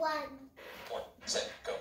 One. One, set, go.